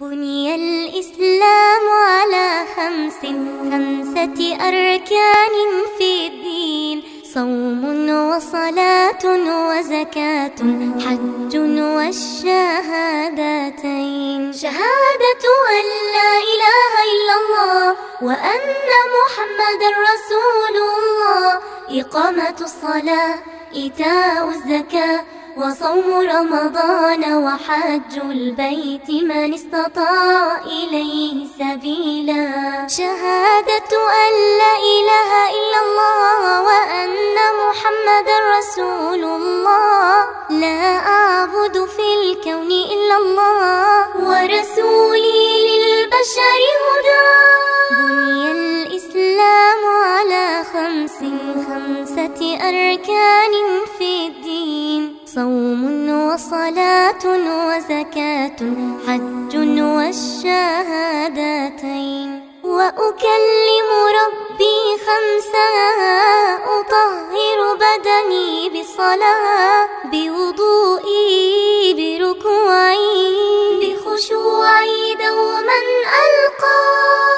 بني الإسلام على خمس خمسة أركان في الدين صوم وصلاة وزكاة حج والشهادتين. شهادة أن لا إله إلا الله وأن محمد رسول الله إقامة الصلاة إيتاء الزكاة وصوم رمضان وحج البيت من استطاع إليه سبيلا. شهادة أن لا إله إلا الله وأن محمد رسول الله. لا أعبد في الكون إلا الله ورسولي للبشر هدى. بني الإسلام على خمس خمسة أركان. صوم وصلاة وزكاة حج والشهادتين. وأكلم ربي خمسا أطهر بدني بصلاة بوضوئي بركوعي. بخشوعي دوما ألقى.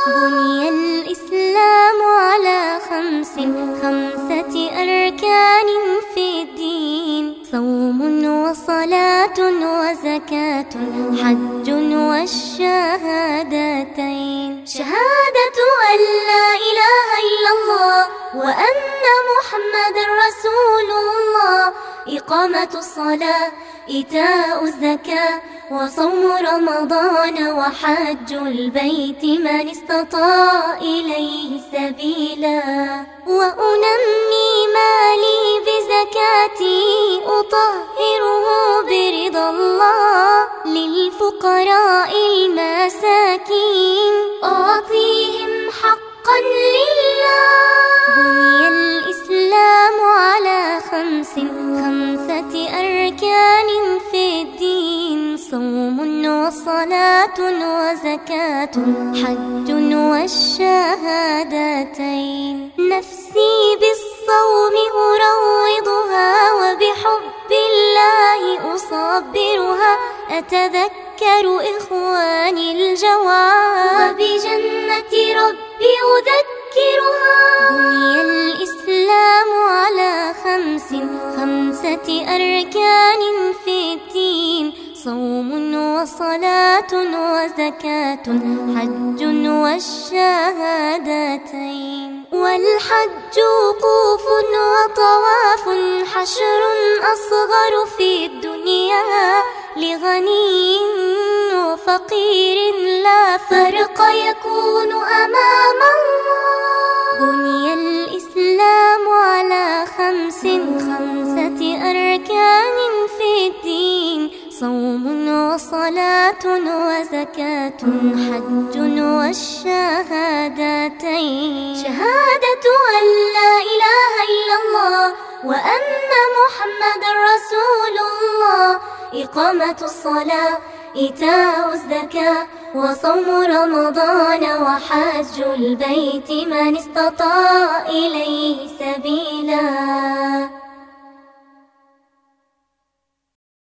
بني الإسلام على خمس خمسة أركان وزكاة حج والشهادتين. شهادة أن لا إله إلا الله وأن محمد رسول الله. إقامة الصلاة إيتاء الزكاة وصوم رمضان وحج البيت من استطاع إليه سبيلا. وأنمي مالي بزكاتي أطهره برضا للفقراء المساكين. أعطيهم حقا لله. بني الإسلام على خمس خمسة أركان في الدين. صوم وصلاة وزكاة حج والشهادتين. نفسي بالصوم أروضها وبحب الله أصبرها. أتذكر إخواني الجواب وبجنة ربي أذكرها. بني الإسلام على خمس خمسة أركان في الدين صوم وصلاة وزكاة حج والشهادتين. والحج وقوف وطواف حشر أصغر في الدنيا. لغني وفقير لا فرق يكون أمام الله. بني الإسلام على خمس خمسة أركان في الدين. صوم وصلاة وزكاة حج والشهادتين. شهادة وأن محمد رسول الله. إقامة الصلاة إيتاء الزكاة وصوم رمضان وحج البيت من استطاع إليه سبيلا.